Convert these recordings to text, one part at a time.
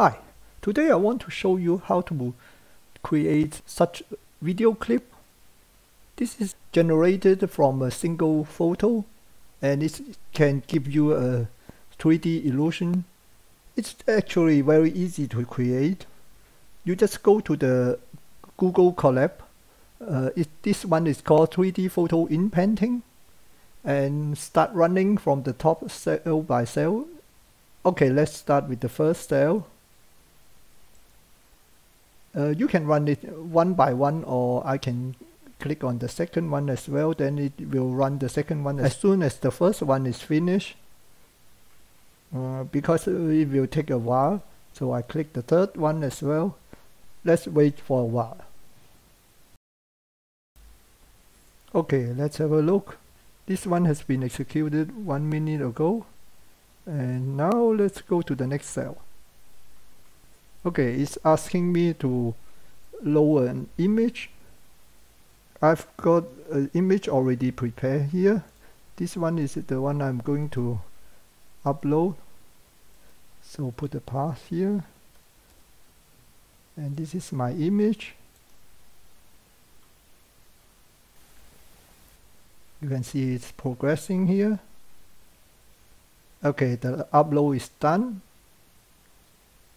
Hi, today I want to show you how to create such video clip. This is generated from a single photo and it can give you a 3D illusion. It's actually very easy to create. You just go to the Google Colab. Uh, it, this one is called 3D photo inpainting and start running from the top cell by cell. Okay, let's start with the first cell. Uh, you can run it one by one or I can click on the second one as well. Then it will run the second one as soon as the first one is finished. Uh, because it will take a while so I click the third one as well. Let's wait for a while. Okay let's have a look. This one has been executed one minute ago. And now let's go to the next cell okay it's asking me to load an image. I've got an image already prepared here. This one is the one I'm going to upload. So put the path here. And this is my image. You can see it's progressing here. Okay the upload is done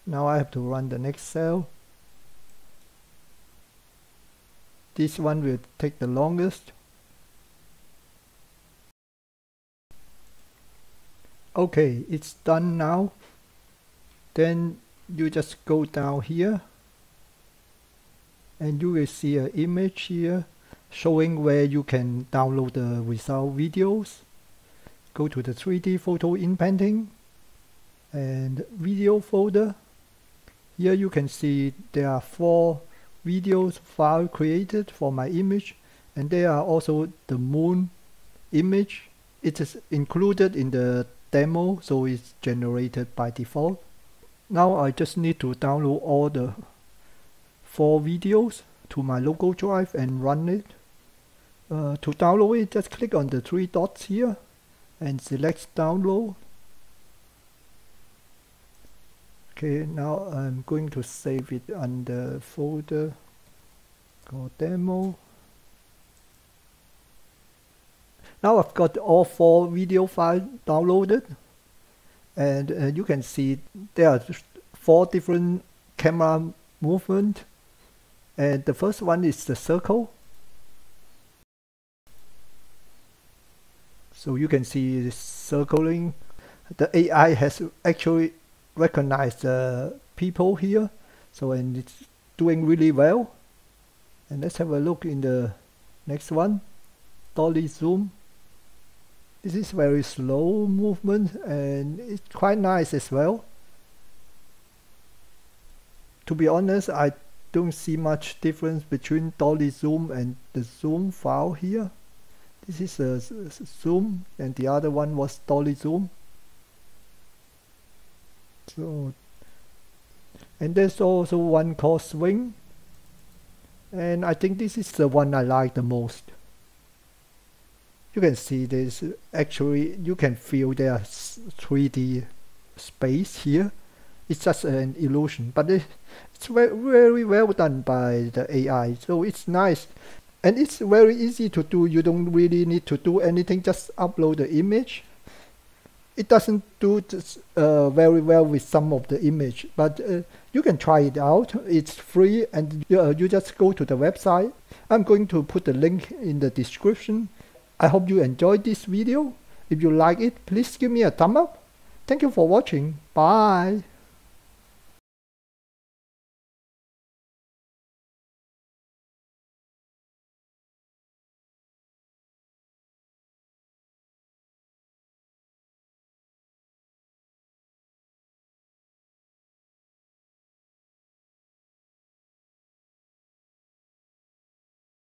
now I have to run the next cell. This one will take the longest. Okay it's done now. Then you just go down here. And you will see an image here showing where you can download the result videos. Go to the 3D photo inpainting and video folder here you can see there are four videos file created for my image and there are also the moon image. It is included in the demo so it's generated by default. Now I just need to download all the four videos to my local drive and run it. Uh, to download it just click on the three dots here and select download okay now I'm going to save it under folder. Called demo. Now I've got all four video files downloaded. And uh, you can see there are four different camera movement. And the first one is the circle. So you can see circling. The AI has actually recognize the people here. So and it's doing really well. And let's have a look in the next one. Dolly zoom. This is very slow movement and it's quite nice as well. To be honest I don't see much difference between dolly zoom and the zoom file here. This is a zoom and the other one was dolly zoom so and there's also one called swing. And I think this is the one I like the most. You can see this. Actually you can feel there's 3D space here. It's just an illusion but it, it's very well done by the AI so it's nice. And it's very easy to do. You don't really need to do anything. Just upload the image it doesn't do this, uh, very well with some of the image, but uh, you can try it out. It's free and uh, you just go to the website. I'm going to put the link in the description. I hope you enjoyed this video. If you like it, please give me a thumb up. Thank you for watching. Bye.